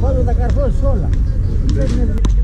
Πάμε τα καρφώ όλα. Ναι.